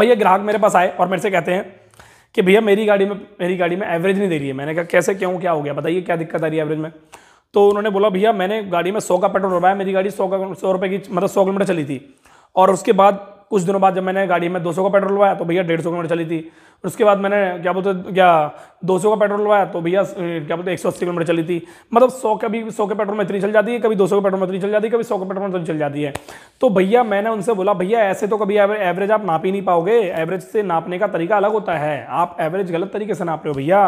भैया ग्राहक मेरे पास आए और मेरे से कहते हैं कि भैया, मेरी गाड़ी में, मेरी गाड़ी में एवरेज नहीं दे रही है। मैंने कहा, कैसे, क्यों, क्या हो गया? बताइए, क्या दिक्कत आ रही है एवरेज में? तो उन्होंने बोला, भैया, मैंने गाड़ी में सौ का पेट्रोल डलवाया मेरी गाड़ी सौ का, सौ रुपये की मतलब सौ किलोमीटर चली थी और उसके बाद कुछ दिनों बाद जब मैंने गाड़ी में 200 का पेट्रोल लवाया तो भैया डेढ़ सौ किलोमीटर चली थी। उसके बाद मैंने, क्या बोलते, क्या 200 का पेट्रोल लवाया तो भैया क्या बोलते, एक सौ अस्सी किलोमीटर चली थी। मतलब 100 कभी 100 के पेट्रोल में इतनी चल जाती है, कभी 200 के पेट्रोल में इतनी चल जाती है, कभी 100 के पेट्रोल में इतनी चल जाती है। तो भैया, मैंने उनसे बोला, भैया, ऐसे तो कभी एवरेज आप नाप ही नहीं पाओगे। एवरेज से नापने का तरीका अलग होता है। आप एवरेज गलत तरीके से नाप रहे हो, भैया।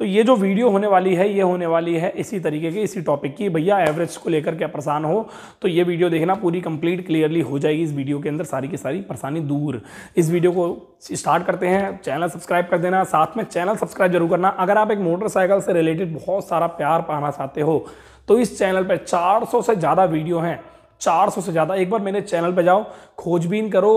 तो ये जो वीडियो होने वाली है, ये होने वाली है इसी तरीके की, इसी टॉपिक की। भैया एवरेज को लेकर क्या परेशान हो तो ये वीडियो देखना पूरी कंप्लीट क्लियरली हो जाएगी इस वीडियो के अंदर सारी की सारी परेशानी दूर। इस वीडियो को स्टार्ट करते हैं चैनल सब्सक्राइब कर देना, साथ में चैनल सब्सक्राइब ज़रूर करना। अगर आप एक मोटरसाइकिल से रिलेटेड बहुत सारा प्यार पाना चाहते हो तो इस चैनल पर चार सौ से ज़्यादा वीडियो हैं, चार सौ से ज़्यादा। एक बार मेरे चैनल पर जाओ, खोजबीन करो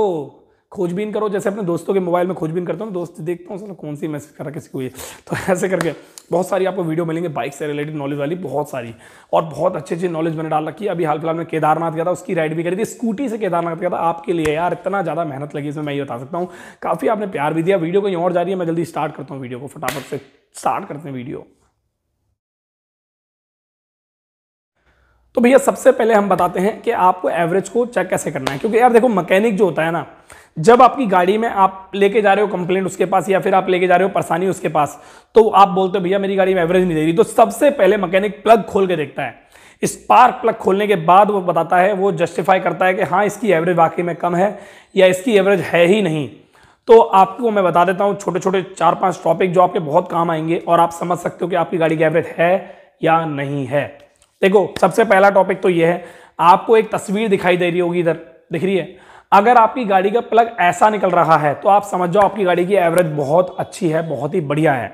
खोजबीन करो, जैसे अपने दोस्तों के मोबाइल में खोजबीन करता हूँ, दोस्त देखता हूँ सर कौन सी मैसेज करा किसी को ये। तो ऐसे करके बहुत सारी आपको वीडियो मिलेंगे बाइक से रिलेटेड नॉलेज वाली, बहुत सारी। और बहुत अच्छी अच्छी नॉलेज मैंने डाल रखी है। अभी हाल फ़िलहाल में केदारनाथ गया था, उसकी राइड भी करी थी स्कूटी से केदारनाथ गया था, आपके लिए यार, इतना ज़्यादा मेहनत लगी इसमें, मैं ये बता सकता हूँ। काफ़ी आपने प्यार भी दिया वीडियो कहीं और जा रही है, मैं जल्दी स्टार्ट करता हूँ वीडियो को, फटाफट से स्टार्ट करते हैं वीडियो तो भैया, सबसे पहले हम बताते हैं कि आपको एवरेज को चेक कैसे करना है, क्योंकि यार देखो मैकेनिक जो होता है ना जब आपकी गाड़ी में आप लेके जा रहे हो कंप्लेंट उसके पास या फिर आप लेके जा रहे हो परेशानी उसके पास तो आप बोलते हो, भैया, मेरी गाड़ी में एवरेज नहीं दे रही। तो सबसे पहले मैकेनिक प्लग खोल के देखता है। स्पार्क प्लग खोलने के बाद वो बताता है, वो जस्टिफाई करता है कि हाँ इसकी एवरेज वाकई में कम है या इसकी एवरेज है ही नहीं। तो आपको मैं बता देता हूँ छोटे छोटे चार पाँच टॉपिक जो आपके बहुत काम आएँगे और आप समझ सकते हो कि आपकी गाड़ी की एवरेज है या नहीं है। देखो, सबसे पहला टॉपिक तो ये है, आपको एक तस्वीर दिखाई दे रही होगी इधर, दिख रही है? अगर आपकी गाड़ी का प्लग ऐसा निकल रहा है तो आप समझ जाओ आपकी गाड़ी की एवरेज बहुत अच्छी है, बहुत ही बढ़िया है।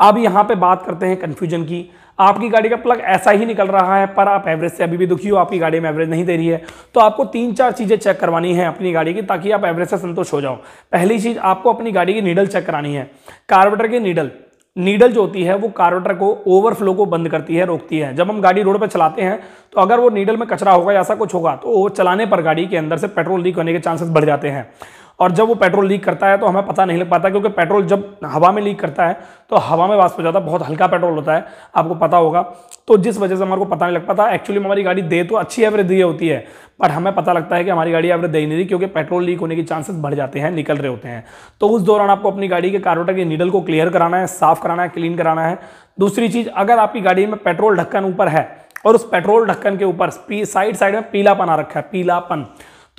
अब यहाँ पे बात करते हैं कंफ्यूजन की। आपकी गाड़ी का प्लग ऐसा ही निकल रहा है, पर आप एवरेज से अभी भी दुखी हो, आपकी गाड़ी में एवरेज नहीं दे रही है तो आपको तीन चार चीज़ें चेक करवानी है अपनी गाड़ी की, ताकि आप एवरेज से संतुष्ट हो जाओ। पहली चीज़, आपको अपनी गाड़ी की नीडल चेक करानी है। कार्बेटर की नीडल नीडल जो होती है, वो कार्बोरेटर को ओवरफ्लो को बंद करती है, रोकती है। जब हम गाड़ी रोड पर चलाते हैं तो अगर वो नीडल में कचरा होगा या ऐसा कुछ होगा तो चलाने पर गाड़ी के अंदर से पेट्रोल लीक होने के चांसेस बढ़ जाते हैं। और जब वो पेट्रोल लीक करता है तो हमें पता नहीं लग पाता क्योंकि पेट्रोल जब हवा में लीक करता है तो हवा में वास्प हो जाता है, बहुत हल्का पेट्रोल होता है, आपको पता होगा। तो जिस वजह से हमारे को पता नहीं लग पाता एक्चुअली हमारी गाड़ी दे तो अच्छी एवरेज दी होती है पर हमें पता लगता है कि हमारी गाड़ी एवरेज दे नहीं रही, क्योंकि पेट्रोल लीक होने के चांसेस बढ़ जाते हैं, निकल रहे होते हैं। तो उस दौरान आपको अपनी गाड़ी के कार्बोटर के नीडल को क्लियर कराना है, साफ़ कराना है क्लीन कराना है। दूसरी चीज़, अगर आपकी गाड़ी में पेट्रोल ढक्कन ऊपर है, और उस पेट्रोल ढक्कन के ऊपर साइड साइड में पीलापन आ रखा है, पीलापन।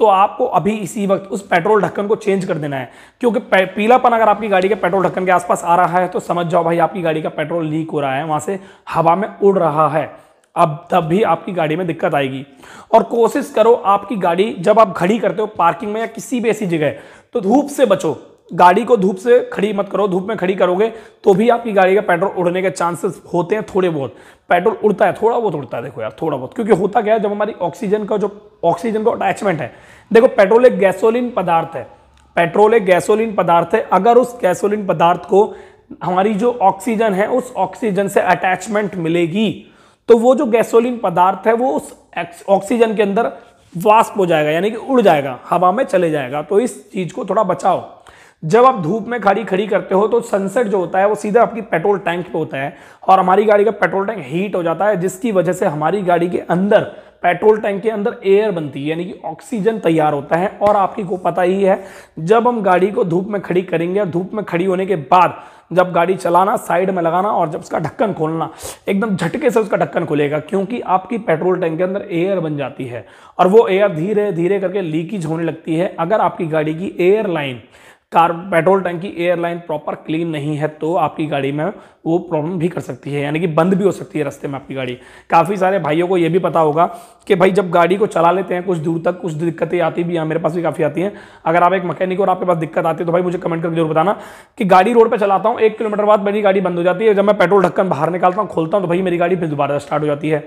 तो आपको अभी इसी वक्त उस पेट्रोल ढक्कन को चेंज कर देना है। क्योंकि पीलापन अगर आपकी गाड़ी के पेट्रोल ढक्कन के आसपास आ रहा है तो समझ जाओ भाई आपकी गाड़ी का पेट्रोल लीक हो रहा है, वहाँ से हवा में उड़ रहा है। अब तब भी आपकी गाड़ी में दिक्कत आएगी। और कोशिश करो आपकी गाड़ी जब आप खड़ी करते हो पार्किंग में या किसी भी ऐसी जगह तो धूप से बचो। गाड़ी को धूप से खड़ी मत करो, धूप में खड़ी करोगे तो भी आपकी गाड़ी का पेट्रोल उड़ने के चांसेस होते हैं थोड़े बहुत। पेट्रोल उड़ता है, थोड़ा बहुत उड़ता है, देखो यार, थोड़ा बहुत। क्योंकि होता क्या है, जब हमारी ऑक्सीजन का जो, ऑक्सीजन का अटैचमेंट है, देखो पेट्रोल एक गैसोलिन पदार्थ है। पेट्रोल एक गैसोलिन पदार्थ है, अगर उस गैसोलिन पदार्थ को हमारी जो ऑक्सीजन है, उस ऑक्सीजन से अटैचमेंट मिलेगी तो वो जो गैसोलिन पदार्थ है, वो उस ऑक्सीजन के अंदर वास्प हो जाएगा, यानी कि उड़ जाएगा, हवा में चले जाएगा। तो इस चीज़ को थोड़ा बचाओ। जब आप धूप में खड़ी खड़ी करते हो तो सनसेट जो होता है, वो सीधा आपकी पेट्रोल टैंक पे होता है और हमारी गाड़ी का पेट्रोल टैंक हीट हो जाता है, जिसकी वजह से हमारी गाड़ी के अंदर, पेट्रोल टैंक के अंदर एयर बनती है, यानी कि ऑक्सीजन तैयार होता है। और आपकी को पता ही है, जब हम गाड़ी को धूप में खड़ी करेंगे और धूप में खड़ी होने के बाद जब गाड़ी चलाना साइड में लगाना और जब उसका ढक्कन खोलना, एकदम झटके से उसका ढक्कन खुलेगा, क्योंकि आपकी पेट्रोल टैंक के अंदर एयर बन जाती है और वो एयर धीरे धीरे करके लीकेज होने लगती है। अगर आपकी गाड़ी की air line car, petrol tank, airline proper clean नहीं है तो आपकी गाड़ी में वो प्रॉब्लम भी कर सकती है, यानी कि बंद भी हो सकती है रास्ते में आपकी गाड़ी। काफ़ी सारे भाइयों को ये भी पता होगा कि भाई जब गाड़ी को चला लेते हैं, कुछ दूर तक कुछ दिक्कतें आती भी हैं, मेरे पास भी काफ़ी आती हैं। अगर आप एक मैकेनिक और आपके पास दिक्कत आती है तो भाई मुझे कमेंट करके ज़रूर बताना कि गाड़ी रोड पर चलाता हूँ, एक किलोमीटर बाद मेरी गाड़ी बंद हो जाती है, जब मैं पेट्रोल ढक्कन बाहर निकालता हूँ, खोलता हूँ तो भाई मेरी गाड़ी फिर दोबारा स्टार्ट हो जाती है।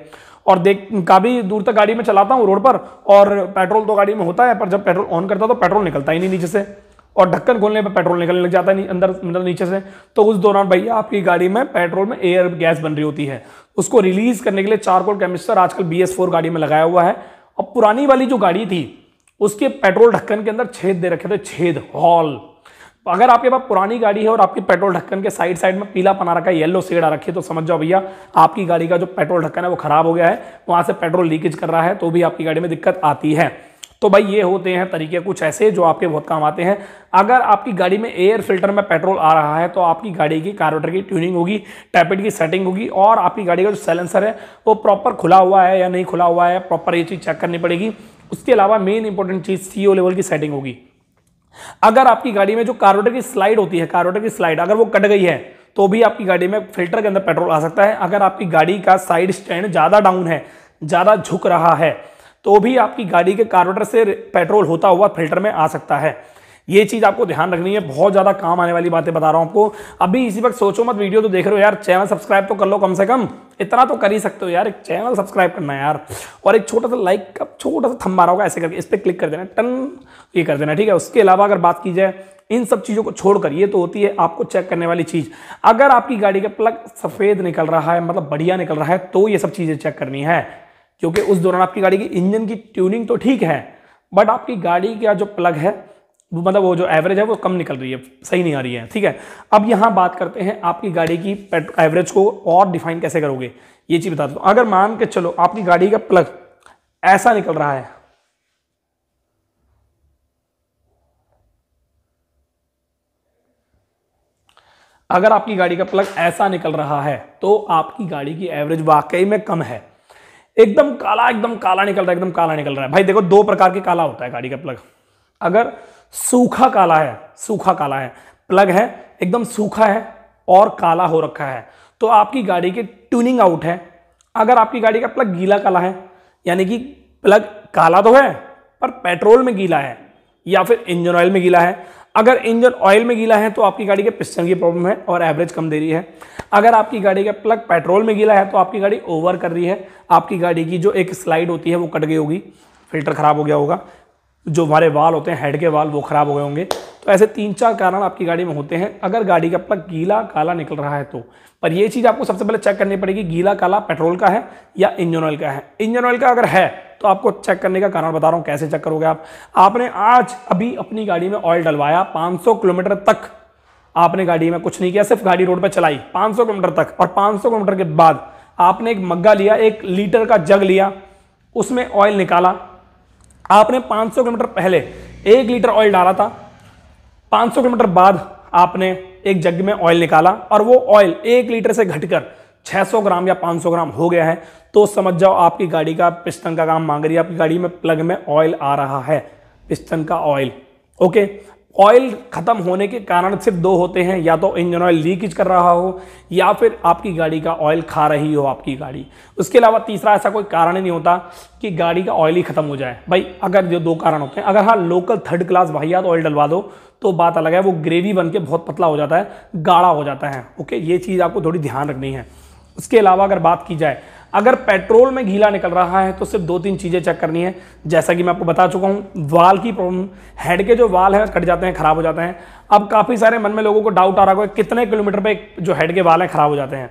और देख, काफ़ी दूर तक गाड़ी में चलाता हूँ रोड पर, और पेट्रोल तो गाड़ी में होता है, पर जब पेट्रोल ऑन करता तो पेट्रोल निकलता ही नहीं नीचे से। और ढक्कन खोलने पर पेट्रोल निकलने लग जाता है अंदर मतलब नीचे से। तो उस दौरान भैया आपकी गाड़ी में पेट्रोल में एयर गैस बन रही होती है। उसको रिलीज़ करने के लिए चारकोल केमिस्टर आजकल बी गाड़ी में लगाया हुआ है। और पुरानी वाली जो गाड़ी थी, उसके पेट्रोल ढक्कन के अंदर छेद दे रखे थे, छेद, हॉल। अगर आपके पास पुरानी गाड़ी है और आपकी पेट्रोल ढक्कन के साइड साइड में पीला पना रखा है येलो सेड आ रखी है तो समझ जाओ भैया, आपकी गाड़ी का जो पेट्रोल ढक्कन है, वो खराब हो गया है, वहाँ से पेट्रोल लीकेज कर रहा है तो भी आपकी गाड़ी में दिक्कत आती है। तो भाई ये होते हैं तरीके कुछ ऐसे जो आपके बहुत काम आते हैं। अगर आपकी गाड़ी में एयर फ़िल्टर में पेट्रोल आ रहा है तो आपकी गाड़ी की कार्बोरेटर की ट्यूनिंग होगी टैपेट की सेटिंग होगी और आपकी गाड़ी का जो सैलेंसर है, वो प्रॉपर खुला हुआ है या नहीं खुला हुआ है प्रॉपर ये चीज़ चेक करनी पड़ेगी। उसके अलावा मेन इंपॉर्टेंट चीज़ सीओ लेवल की सेटिंग होगी। अगर आपकी गाड़ी में जो कार्बोरेटर की स्लाइड होती है कार्बोरेटर की स्लाइड अगर वो कट गई है तो भी आपकी गाड़ी में फ़िल्टर के अंदर पेट्रोल आ सकता है। अगर आपकी गाड़ी का साइड स्टैंड ज़्यादा डाउन है, ज़्यादा झुक रहा है तो भी आपकी गाड़ी के कार्बोरेटर से पेट्रोल होता हुआ फ़िल्टर में आ सकता है। ये चीज़ आपको ध्यान रखनी है। बहुत ज़्यादा काम आने वाली बातें बता रहा हूँ आपको। अभी इसी वक्त सोचो मत, वीडियो तो देख रहे हो यार। चैनल सब्सक्राइब तो कर लो कम से कम। इतना तो कर ही सकते हो यार। एक चैनल सब्सक्राइब करना यार। और एक छोटा सा लाइक का, छोटा सा थम मारा होगा ऐसे करके। इस पर क्लिक कर देना। टन, ये कर देना, ठीक है? उसके अलावा अगर बात की जाए, इन सब चीज़ों को छोड़कर, ये तो होती है आपको चेक करने वाली चीज़। अगर आपकी गाड़ी का प्लग सफ़ेद निकल रहा है मतलब बढ़िया निकल रहा है तो ये सब चीज़ें चेक करनी है। क्योंकि उस दौरान आपकी गाड़ी की इंजन की ट्यूनिंग तो ठीक है, बट आपकी गाड़ी का जो प्लग है, वो मतलब वो जो एवरेज है वो कम निकल रही है, सही नहीं आ रही है, ठीक है? अब यहाँ बात करते हैं आपकी गाड़ी की एवरेज को और डिफाइन कैसे करोगे? ये चीज़ बता दो। अगर मान के चलो आपकी गाड़ी का प्लग ऐसा निकल रहा है, अगर आपकी गाड़ी का प्लग ऐसा निकल रहा है तो आपकी गाड़ी की एवरेज वाकई में कम है। एकदम काला एकदम काला निकल रहा है, एकदम काला निकल रहा है। भाई देखो, दो प्रकार के काला होता है गाड़ी का प्लग अगर सूखा काला है, सूखा काला है प्लग है, एकदम सूखा है और काला हो रखा है तो आपकी गाड़ी की ट्यूनिंग आउट है। अगर आपकी गाड़ी का प्लग गीला काला है, यानी कि प्लग काला तो है, पर पेट्रोल में गीला है, या फिर इंजन ऑयल में गीला है अगर इंजन ऑयल में गीला है तो आपकी गाड़ी के पिस्टन की प्रॉब्लम है और एवरेज कम दे रही है। अगर आपकी गाड़ी का प्लग पेट्रोल में गीला है तो आपकी गाड़ी ओवर कर रही है। आपकी गाड़ी की जो एक स्लाइड होती है वो कट गई होगी, फ़िल्टर खराब हो गया होगा। जो हमारे वाल होते हैं, हेड के वाल, वो खराब हो गए होंगे। तो ऐसे तीन चार कारण आपकी गाड़ी में होते हैं। अगर गाड़ी का प्लग गीला काला निकल रहा है तो पर ये चीज़ आपको सबसे पहले चेक करनी पड़ेगी, गीला काला पेट्रोल का है या इंजन ऑयल का है? इंजन ऑयल का अगर है तो आपको चेक करने का कारण बता रहा हूँ कैसे चेक करोगे आप। आपने आज अभी अपनी गाड़ी में ऑयल डलवाया, पाँच किलोमीटर तक आपने गाड़ी में कुछ नहीं किया, सिर्फ़ गाड़ी रोड पर चलाई, पाँच किलोमीटर तक। और पाँच किलोमीटर के बाद आपने एक मग्गा लिया, एक लीटर का जग लिया, उसमें ऑयल निकाला। आपने 500 किलोमीटर पहले एक लीटर ऑयल डाला था 500 किलोमीटर बाद आपने एक जग में ऑयल निकाला और वो ऑयल एक लीटर से घटकर 600 ग्राम या 500 ग्राम हो गया है तो समझ जाओ आपकी गाड़ी का पिस्टन का काम मांग रही है। आपकी गाड़ी में प्लग में ऑयल आ रहा है, पिस्टन का ऑयल। ओके? ऑयल खत्म होने के कारण सिर्फ़ दो होते हैं, या तो इंजन ऑयल लीकेज कर रहा हो, या फिर आपकी गाड़ी का ऑयल खा रही हो आपकी गाड़ी। उसके अलावा तीसरा ऐसा कोई कारण ही नहीं होता कि गाड़ी का ऑयल ही खत्म हो जाए। भाई, अगर जो दो कारण होते हैं, अगर हाँ लोकल थर्ड क्लास वाहियात ऑयल डलवा दो तो बात अलग है, वो ग्रेवी बन के बहुत पतला हो जाता है, गाढ़ा हो जाता है। ओके? ये चीज़ आपको थोड़ी ध्यान रखनी है। उसके अलावा अगर बात की जाए, अगर पेट्रोल में घीला निकल रहा है तो सिर्फ़ दो तीन चीज़ें चेक करनी है। जैसा कि मैं आपको बता चुका हूँ, वाल की प्रॉब्लम हेड के जो वाल हैं कट जाते हैं, खराब हो जाते हैं। अब काफ़ी सारे मन में लोगों को डाउट आ रहा है कितने किलोमीटर पे जो हेड के वाल हैं, खराब हो जाते हैं।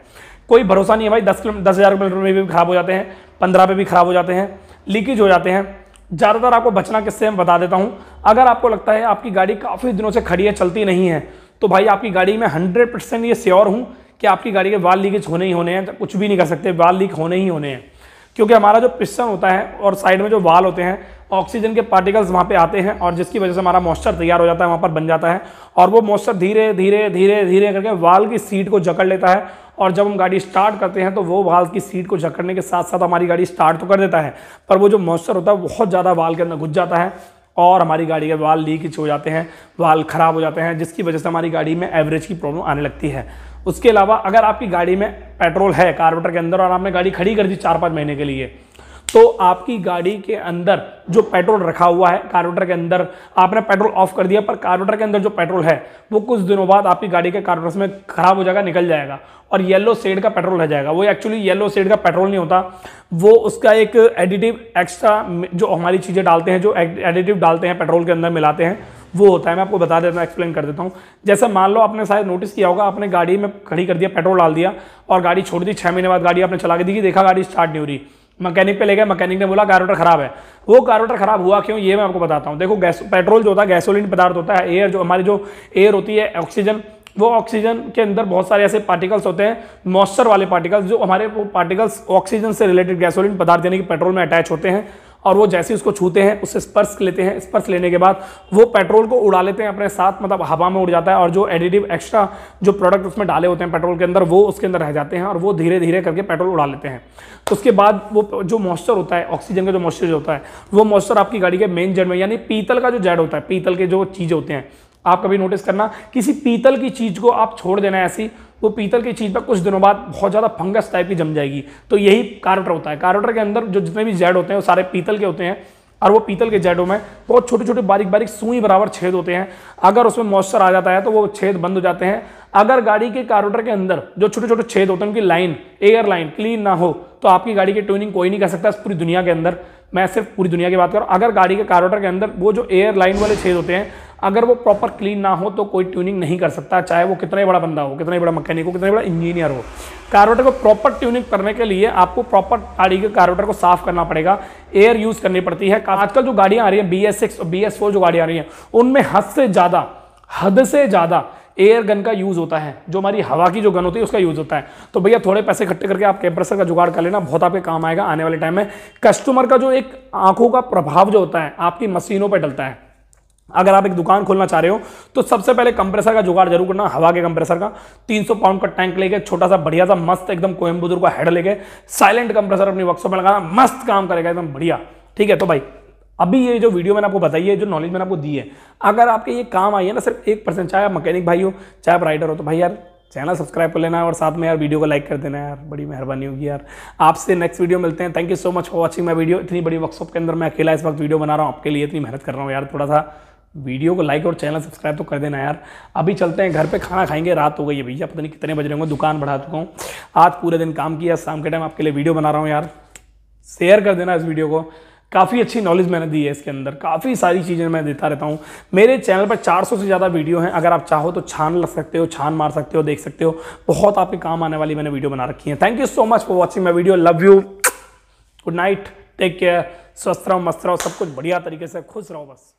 कोई भरोसा नहीं है भाई, दस किलो दस हज़ार किलोमीटर में भी खराब हो जाते हैं, पंद्रह पे भी खराब हो जाते हैं लीकेज हो जाते हैं। ज़्यादातर आपको बचना किससे, मैं बता देता हूँ। अगर आपको लगता है आपकी गाड़ी काफ़ी दिनों से खड़ी है, चलती नहीं है तो भाई आपकी गाड़ी में हंड्रेड परसेंट ये श्योर हूँ कि आपकी गाड़ी के वाल लीकेज होने ही होने हैं तो कुछ भी नहीं कर सकते, वाल लीक होने ही होने हैं। क्योंकि हमारा जो पिस्टन होता है और साइड में जो वाल होते हैं, ऑक्सीजन के पार्टिकल्स वहाँ पे आते हैं और जिसकी वजह से हमारा मॉइस्चर तैयार हो जाता है, वहाँ पर बन जाता है और वो मॉइस्चर धीरे धीरे धीरे धीरे करके वाल की सीट को जकड़ लेता है और जब हम गाड़ी स्टार्ट करते हैं तो वो वाल की सीट को जकड़ने के साथ साथ हमारी गाड़ी स्टार्ट तो कर देता है, पर वो जो मॉइस्चर होता है बहुत ज़्यादा वाल के अंदर घुस जाता है और हमारी गाड़ी के वाल लीकेज हो जाते हैं, वाल ख़राब हो जाते हैं, जिसकी वजह से हमारी गाड़ी में एवरेज की प्रॉब्लम आने लगती है। उसके अलावा अगर आपकी गाड़ी में पेट्रोल है, कार्बोरेटर के अंदर, और आपने गाड़ी खड़ी कर दी चार पाँच महीने के लिए तो आपकी गाड़ी के अंदर जो पेट्रोल रखा हुआ है, कार्बोरेटर के अंदर, आपने पेट्रोल ऑफ़ कर दिया, पर कार्बोरेटर के अंदर जो पेट्रोल है, वो कुछ दिनों बाद आपकी गाड़ी के कार्बोरेटर में खराब हो जाएगा, निकल जाएगा, और येलो सेड का पेट्रोल रह जाएगा। वो एक्चुअली येलो सेड का पेट्रोल नहीं होता, वो उसका एक एडिटिव एक्स्ट्रा जो हमारी चीज़ें डालते हैं, जो एडिटिव डालते हैं पेट्रोल के अंदर मिलाते हैं वो होता है, मैं आपको बता देता हूँ एक्सप्लेन कर देता हूँ। जैसे मान लो आपने शायद नोटिस किया होगा, आपने गाड़ी में खड़ी कर दिया पेट्रोल डाल दिया और गाड़ी छोड़ दी छः महीने बाद गाड़ी आपने चला के दी देखा गाड़ी स्टार्ट नहीं हो रही। मैकेनिक पे ले गए मैकेनिक ने बोला कार्बोरेटर खराब है। वो कार्बोरेटर खराब हुआ क्यों, ये मैं आपको बताता हूँ। देखो गैस पेट्रोल जो होता है गैसोलीन पदार्थ होता है एयर जो, हमारी जो एयर होती है ऑक्सीजन वो ऑक्सीजन के अंदर बहुत सारे ऐसे पार्टिकल्स होते हैं मॉइस्चर वाले पार्टिकल्स जो हमारे वो पार्टिकल्स ऑक्सीजन से रिलेटेड गैसोलीन पदार्थ, यानी कि पेट्रोल में अटैच होते हैं और वो जैसे उसको छूते हैं उससे स्पर्श लेते हैं। स्पर्श लेने के बाद वो पेट्रोल को उड़ा लेते हैं, अपने साथ मतलब हवा में उड़ जाता है और जो एडिटिव एक्स्ट्रा जो प्रोडक्ट उसमें डाले होते हैं पेट्रोल के अंदर, वो उसके अंदर रह जाते हैं और वो धीरे धीरे करके पेट्रोल उड़ा लेते हैं। उसके बाद वो जो मॉइस्चर होता है ऑक्सीजन का जो मॉइस्चर होता है, वो मॉइस्चर आपकी गाड़ी के मेन जेड में, यानी पीतल का जो जेड होता है, पीतल के जो चीज़ें होते हैं। आप कभी नोटिस करना, किसी पीतल की चीज़ को आप छोड़ देना ऐसी वो पीतल की चीज़ पर कुछ दिनों बाद बहुत ज़्यादा फंगस टाइप की जम जाएगी। तो यही कार्बोटर होता है। कार्बोटर के अंदर जो जितने भी जेड होते हैं, वो सारे पीतल के होते हैं और वो पीतल के जेडों में बहुत छोटे छोटे बारीक बारीक सुई बराबर छेद होते हैं। अगर उसमें मॉइस्चर आ जाता है तो वो छेद बंद हो जाते हैं। अगर गाड़ी के कार्बोटर के अंदर जो छोटे छोटे छेद होते हैं, उनकी लाइन एयर लाइन क्लीन ना हो तो आपकी गाड़ी की ट्यूनिंग कोई नहीं कर सकता पूरी दुनिया के अंदर। मैं सिर्फ़ पूरी दुनिया की बात करूँ अगर गाड़ी के कार्बोटर के अंदर वो जो एयर लाइन वाले छेद होते हैं अगर वो प्रॉपर क्लीन ना हो तो कोई ट्यूनिंग नहीं कर सकता, चाहे वो कितना ही बड़ा बंदा हो, कितना बड़ा मैकेनिक हो, कितना बड़ा इंजीनियर हो। कार्बोरेटर को प्रॉपर ट्यूनिंग करने के लिए आपको प्रॉपर गाड़ी के कार्बोरेटर को साफ़ करना पड़ेगा एयर यूज़ करनी पड़ती है। आजकल जो गाड़ियाँ आ रही हैं B S six B S four जो गाड़ियाँ आ रही हैं, उनमें हद से ज़्यादा, हद से ज़्यादा एयर गन का यूज़ होता है। जो हमारी हवा की जो गन होती है, उसका यूज़ होता है। तो भैया, थोड़े पैसे इकट्ठे करके आप कंप्रेसर का जुगाड़ कर लेना, बहुत आपके काम आएगा, आने वाले टाइम में। कस्टमर का जो एक आँखों का प्रभाव जो होता है, आपकी मशीनों पर डलता है। अगर आप एक दुकान खोलना चाह रहे हो तो सबसे पहले कंप्रेसर का जुगाड़ ज़रूर करना, हवा के कंप्रेसर का। 300 पाउंड का टैंक लेके छोटा सा बढ़िया सा मस्त, एकदम कोयम्बुदूर का हेड लेके साइलेंट कंप्रेसर अपनी वर्कशॉप में लगाना, मस्त काम करेगा, एकदम बढ़िया। ठीक है तो भाई, अभी ये जो वीडियो मैंने आपको बताई है, जो नॉलेज मैंने आपको दी है, अगर आपके ये काम आई है ना, सिर्फ़ एक परसेंट चाहे आप मैकेनिक भाई हो, चाहे आप राइडर हो तो भाई यार चैनल सब्सक्राइब कर लेना और साथ में यार वीडियो को लाइक कर देना यार, बड़ी मेहरबानी होगी यार। आपसे नेक्स्ट वीडियो मिलते हैं। Thank you so much for watching my video इतनी बड़ी वर्कशॉप के अंदर मैं अकेला इस वक्त वीडियो बना रहा हूँ, आपके लिए इतनी मेहनत कर रहा हूँ यार थोड़ा सा वीडियो को लाइक और चैनल सब्सक्राइब तो कर देना यार। अभी चलते हैं, घर पे खाना खाएँगे, रात हो गई है भैया, पता नहीं कितने बज रहे होंगे, दुकान बढ़ा चुका हूँ। आज पूरे दिन काम किया, शाम के टाइम आपके लिए वीडियो बना रहा हूँ यार। शेयर कर देना इस वीडियो को। काफ़ी अच्छी नॉलेज मैंने दी है इसके अंदर, काफ़ी सारी चीज़ें मैं देता रहता हूँ। मेरे चैनल पर 400 से ज़्यादा वीडियो हैं, अगर आप चाहो तो छान लग सकते हो, छान मार सकते हो, देख सकते हो। बहुत आपके काम आने वाली मैंने वीडियो बना रखी है। Thank you so much for watching my video love you good night take care स्वस्थ रहो, मस्त रहो, सब कुछ बढ़िया तरीके से, खुश रहो बस।